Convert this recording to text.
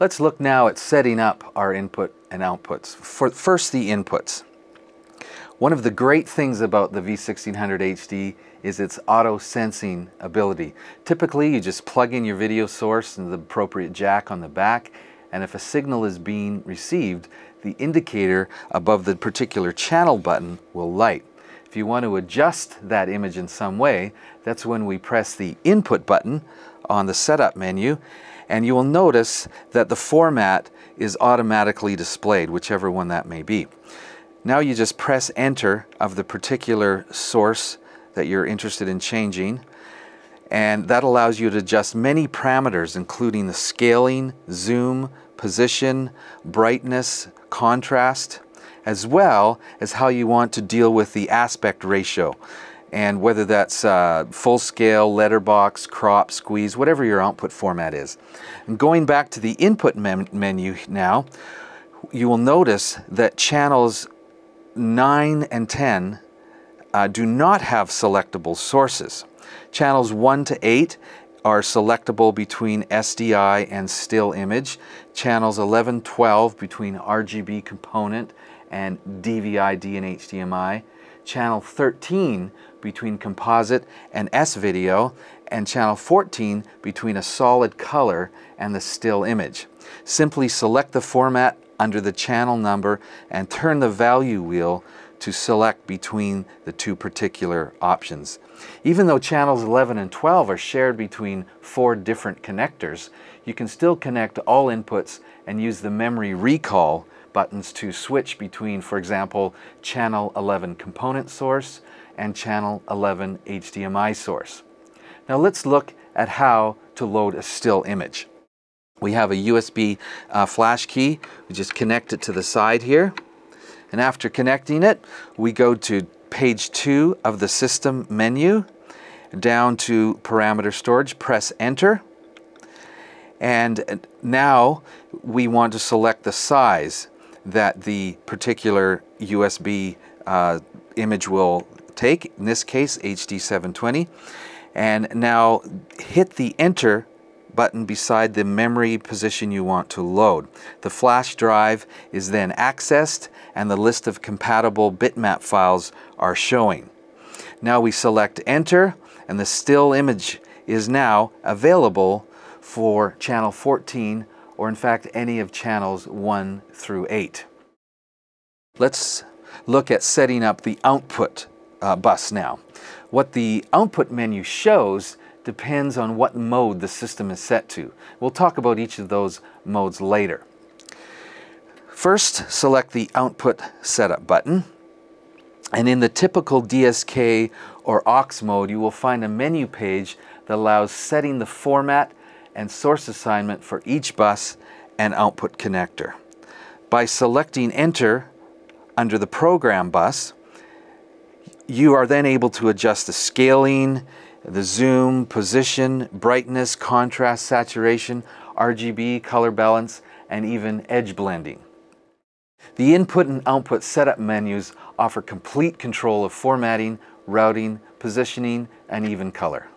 Let's look now at setting up our input and outputs. For, first, the inputs. One of the great things about the V1600 HD is its auto sensing ability. Typically, you just plug in your video source and the appropriate jack on the back, and if a signal is being received, the indicator above the particular channel button will light. If you want to adjust that image in some way, that's when we press the input button on the setup menu and you will notice that the format is automatically displayed, whichever one that may be. Now you just press enter of the particular source that you're interested in changing and that allows you to adjust many parameters including the scaling, zoom, position, brightness, contrast, as well as how you want to deal with the aspect ratio and whether that's uh, full scale, letterbox, crop, squeeze, whatever your output format is. And going back to the input menu now, you will notice that channels 9 and 10 uh, do not have selectable sources. Channels 1 to 8 are selectable between SDI and still image. Channels 11, 12 between RGB component and DVI-D and HDMI. Channel 13 between composite and S-video, and channel 14 between a solid color and the still image. Simply select the format under the channel number and turn the value wheel to select between the two particular options. Even though channels 11 and 12 are shared between four different connectors, you can still connect all inputs and use the memory recall buttons to switch between, for example, channel 11 component source and channel 11 HDMI source. Now let's look at how to load a still image. We have a USB uh, flash key. We just connect it to the side here. And after connecting it, we go to page two of the system menu, down to parameter storage, press enter. And now we want to select the size that the particular USB uh, image will take, in this case HD 720, and now hit the enter button beside the memory position you want to load. The flash drive is then accessed and the list of compatible bitmap files are showing. Now we select enter and the still image is now available for channel 14 or in fact any of channels 1 through 8. Let's look at setting up the output uh, bus now. What the output menu shows depends on what mode the system is set to. We'll talk about each of those modes later. First, select the Output Setup button. And in the typical DSK or aux mode, you will find a menu page that allows setting the format and source assignment for each bus and output connector. By selecting Enter under the Program bus, you are then able to adjust the scaling, the zoom, position, brightness, contrast, saturation, RGB, color balance, and even edge blending. The input and output setup menus offer complete control of formatting, routing, positioning, and even color.